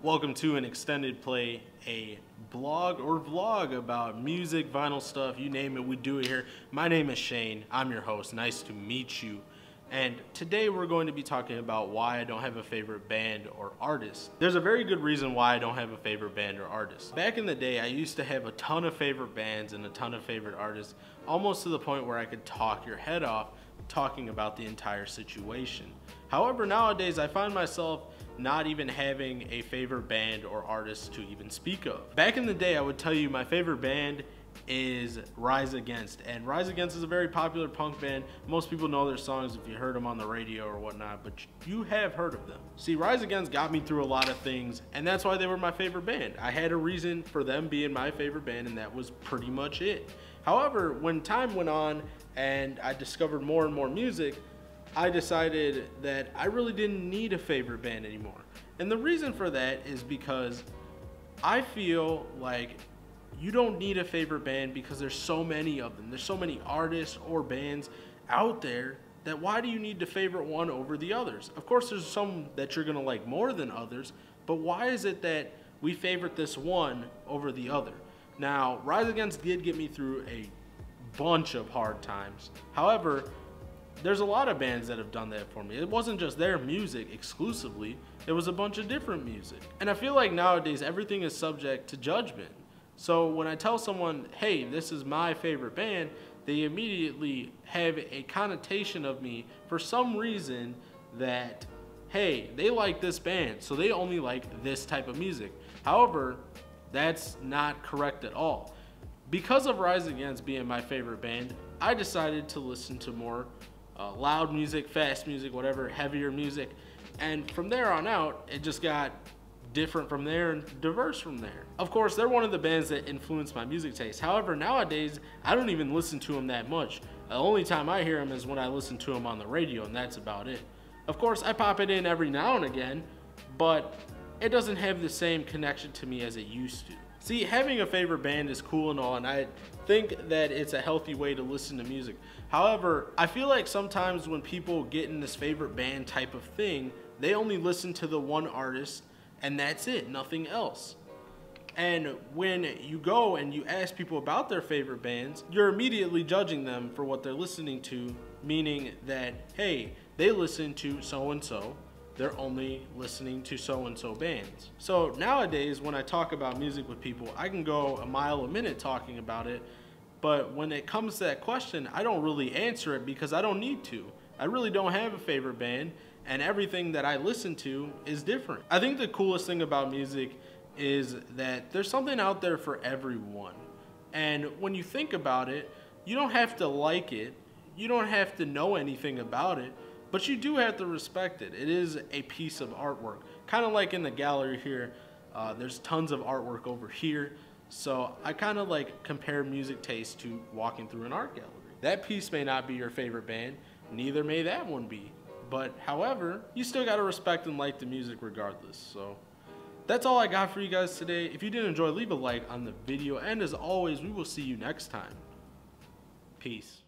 Welcome to an extended play, a blog or vlog about music, vinyl stuff, you name it, we do it here. My name is Shane, I'm your host, nice to meet you. And today we're going to be talking about why I don't have a favorite band or artist. There's a very good reason why I don't have a favorite band or artist. Back in the day, I used to have a ton of favorite bands and a ton of favorite artists, almost to the point where I could talk your head off talking about the entire situation. However, nowadays I find myself not even having a favorite band or artist to even speak of. Back in the day, I would tell you my favorite band is Rise Against. And Rise Against is a very popular punk band. Most people know their songs if you heard them on the radio or whatnot, but you have heard of them. See, Rise Against got me through a lot of things, and that's why they were my favorite band. I had a reason for them being my favorite band, and that was pretty much it. However, when time went on and I discovered more and more music, I decided that I really didn't need a favorite band anymore. And the reason for that is because I feel like you don't need a favorite band because there's so many of them. There's so many artists or bands out there that why do you need to favorite one over the others? Of course, there's some that you're gonna like more than others, but why is it that we favorite this one over the other? Now, Rise Against did get me through a bunch of hard times. However, there's a lot of bands that have done that for me. It wasn't just their music exclusively, it was a bunch of different music. And I feel like nowadays everything is subject to judgment. So when I tell someone, hey, this is my favorite band, they immediately have a connotation of me for some reason that, hey, they like this band, so they only like this type of music. However, that's not correct at all. Because of Rise Against being my favorite band, I decided to listen to more uh, loud music, fast music, whatever, heavier music. And from there on out, it just got different from there and diverse from there. Of course, they're one of the bands that influenced my music taste. However, nowadays, I don't even listen to them that much. The only time I hear them is when I listen to them on the radio, and that's about it. Of course, I pop it in every now and again, but it doesn't have the same connection to me as it used to. See, having a favorite band is cool and all, and I think that it's a healthy way to listen to music. However, I feel like sometimes when people get in this favorite band type of thing, they only listen to the one artist and that's it, nothing else. And when you go and you ask people about their favorite bands, you're immediately judging them for what they're listening to, meaning that, hey, they listen to so and so, they're only listening to so and so bands. So nowadays, when I talk about music with people, I can go a mile a minute talking about it, but when it comes to that question, I don't really answer it because I don't need to. I really don't have a favorite band, and everything that I listen to is different. I think the coolest thing about music is that there's something out there for everyone. And when you think about it, you don't have to like it, you don't have to know anything about it, but you do have to respect it. It is a piece of artwork. Kind of like in the gallery here, uh, there's tons of artwork over here. So I kind of like compare music taste to walking through an art gallery. That piece may not be your favorite band, neither may that one be. But however, you still gotta respect and like the music regardless. So that's all I got for you guys today. If you did enjoy, leave a like on the video. And as always, we will see you next time. Peace.